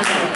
aplausos.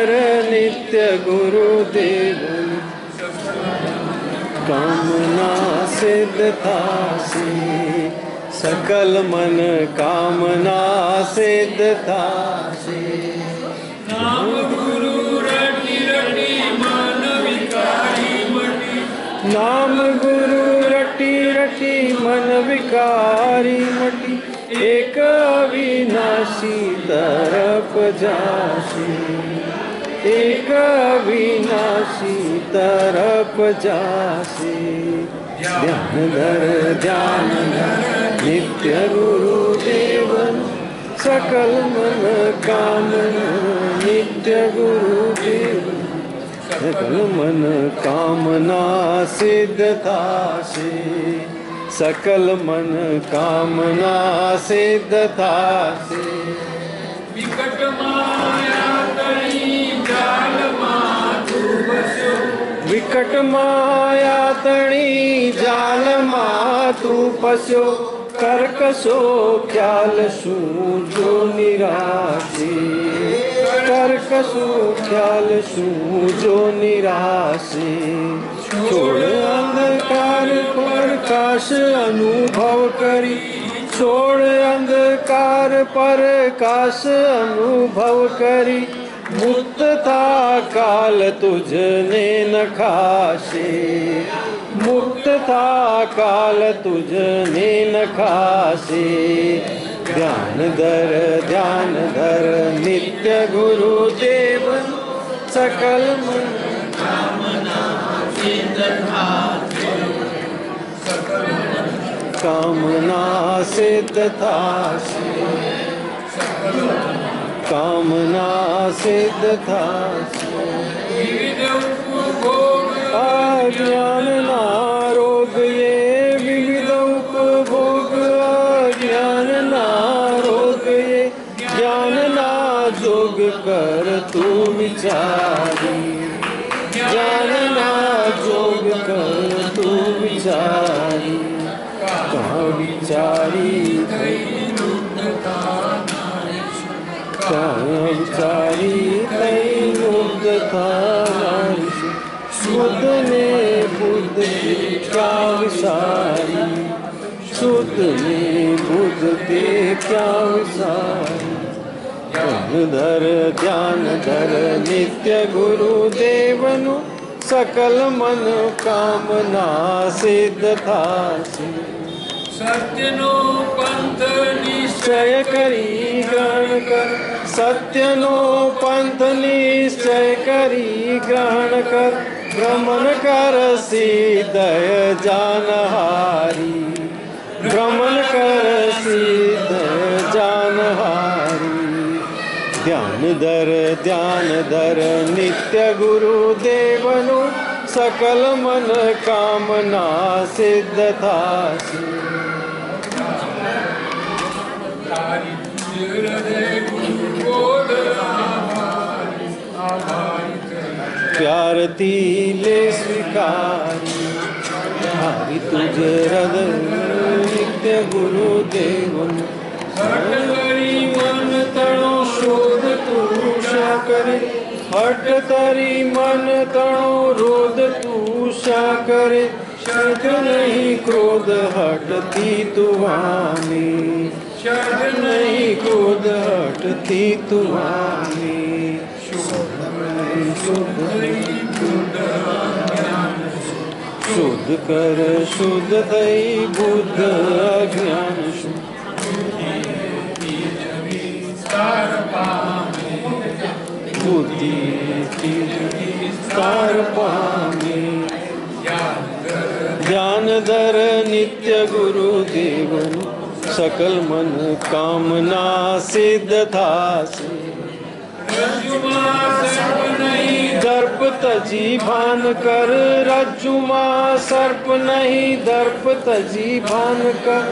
कर नित्य गुरुदेव कामना सिद्ध था सकल मन कामना सिद्ध था नाम गुरु रटी रटी मन विकारी मटी। नाम गुरु मन विकारी एक अविनाशी तरफ़ जासी। एक विनाशी तरफ़ जासे। ध्यान धर ध्यान नित्य गुरु देवन, सकल मन कामन, नित्य गुरु देवन। सकल मन कामना सिद्धता से सकल मन कामना सिद्धता से विकट વિકટ માયા તણી જાલમાં તું પસ્યો કરકશો ખ્યાલ શું જો નિરાશી કરકશો ખ્યાલ શું જો નિરાશી છોડ અંધકાર પ્રકાશ અનુભવ કરી છોડ અંધકાર પ્રકાશ અનુભવ કરી मुक्त था काल तुझने नखाशे मुक्त था काल तुझने नखाशे ध्यान दर ध्यान दर नित्य गुरु देव सकल कामना सिद्ध था कामना सिद्ध था। अज्ञान नारोग ये विविध उपभोग। ज्ञान नारोग ये ज्ञान ना जोग कर तू विचारी। ज्ञान ना जोग कर तू विचारी। कहा विचारी? संसारी मुक्त सुध ने बुद्ध क्या विसारी सुध ने बुद्ध दे क्या विसारी ज्ञान धर ध्यान दर नित्य गुरु देवनु सकल मन कामना सिद्ध था सत्यनो पंथ निश्चय करी गण कर सत्य नो पंथ निश्चय करी ग्रहण कर, भ्रमण कर सी सीदय जानहारी। भ्रमण कर सीदय जानहारी। ध्यान दर ध्यान दर नित्य गुरु देवनु, सकल मन कामना सिद्ध थासी। प्यार तीले स्वीकार। हरि तुझे हृदय नित्य गुरु देवन। हरी मन तणो शोध तूषा करे। हट तरी मन तणो रोध तूषा करे। शर्ध नहीं क्रोध हटती तुवानी शर्ध नहीं क्रोध हटती तुवानी शुद्ध कर, शुद्ध ऐ बुद्ध अज्ञान। शुद्ध बुद्धि ज्ञान दर नित्य गुरु देवन सकल मन कामना सिद्ध था। से दर्प तजी भान कर रजुमा सर्प नहीं, दर्प तजी भान कर,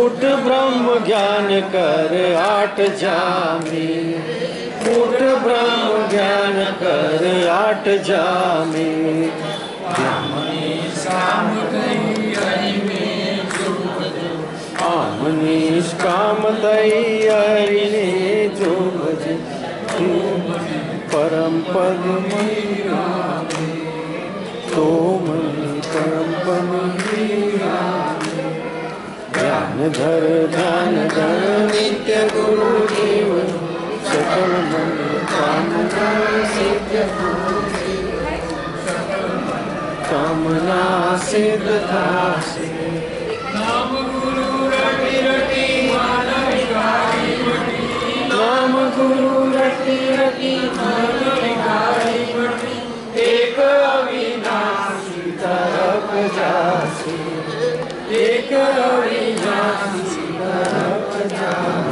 उठ ब्रह्म ज्ञान कर, आठ जामी। उठ ब्रह्म ज्ञान कर, आठ जामी। आमनी काम तैयारी परम पद तो मनी परम पद ध्यान धर ध्यान धर नित्य गुरुदेव सकल मन कामना सिद्ध कामना सिद्ध थासे નામ नाम गुरु रति रति एक अविनाशी तरफ़ जासी। एक अविनाशी तरफ़ जासी।